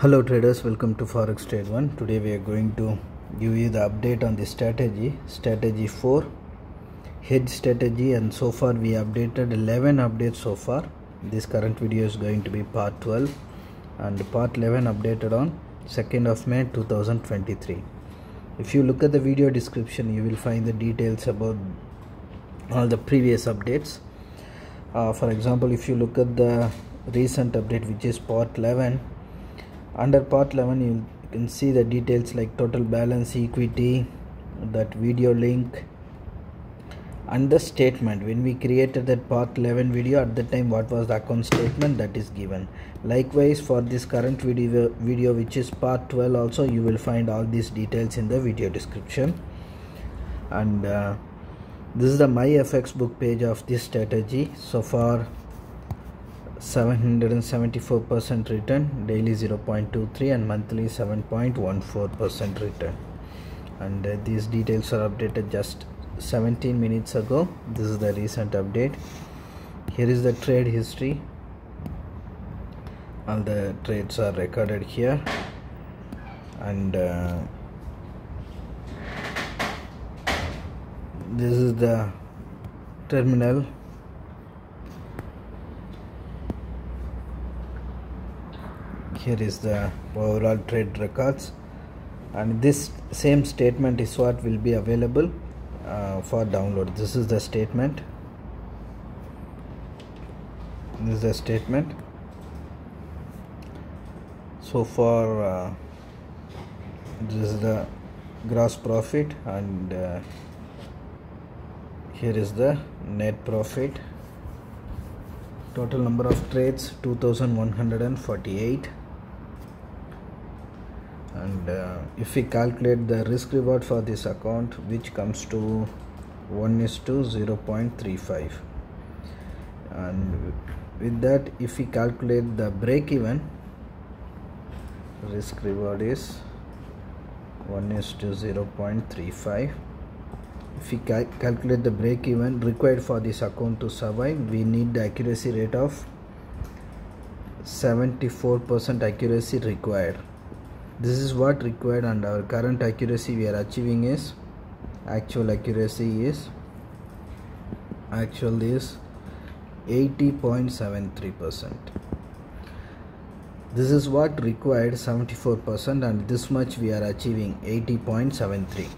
Hello traders, welcome to Forex Trade 1. Today we are going to give you the update on the strategy, strategy 4, hedge strategy and so far we updated 11 updates so far. This current video is going to be part 12 and part 11 updated on 2nd of May 2023. If you look at the video description you will find the details about all the previous updates. Uh, for example, if you look at the recent update which is part 11 under part 11 you can see the details like total balance equity that video link. And the statement when we created that part 11 video at that time what was the account statement that is given? Likewise for this current video video which is part 12 also you will find all these details in the video description. And uh, this is the Myfxbook page of this strategy. So far 774% return daily 0.23 and monthly 7.14% return. And uh, these details are updated just 17 minutes ago. This is the recent update. Here is the trade history. All the trades are recorded here. And uh, this is the terminal here is the overall trade records. And this same statement is what will be available uh, for download. This is the statement. This is the statement. So far uh, this is the gross profit and uh, here is the net profit. Total number of trades 2148 and uh, if we calculate the risk reward for this account which comes to 1 is to 0.35 and with that if we calculate the break even risk reward is 1 is to 0.35 if we cal calculate the break even required for this account to survive we need the accuracy rate of 74% accuracy required this is what required and our current accuracy we are achieving is actual accuracy is actual is 80.73 percent. This is what required 74 percent and this much we are achieving 80.73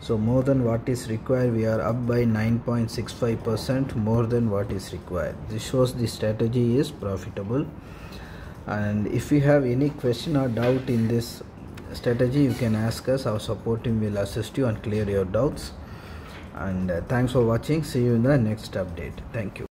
so more than what is required we are up by 9.65 percent more than what is required. This shows the strategy is profitable and if you have any question or doubt in this strategy you can ask us. Our support team will assist you and clear your doubts. And uh, thanks for watching. See you in the next update. Thank you